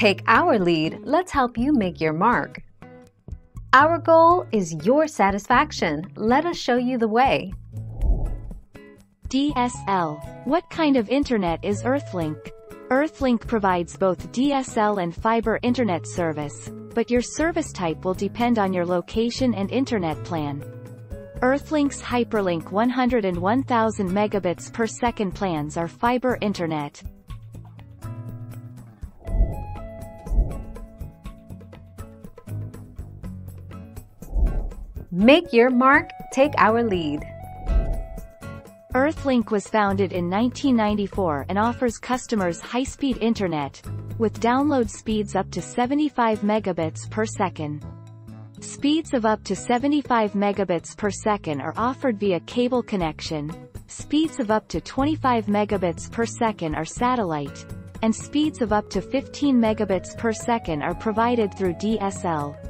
Take our lead, let's help you make your mark. Our goal is your satisfaction. Let us show you the way. DSL. What kind of internet is Earthlink? Earthlink provides both DSL and fiber internet service, but your service type will depend on your location and internet plan. Earthlink's Hyperlink 101,000 megabits per second plans are fiber internet. Make your mark, take our lead. Earthlink was founded in 1994 and offers customers high-speed internet, with download speeds up to 75 megabits per second. Speeds of up to 75 megabits per second are offered via cable connection, speeds of up to 25 megabits per second are satellite, and speeds of up to 15 megabits per second are provided through DSL.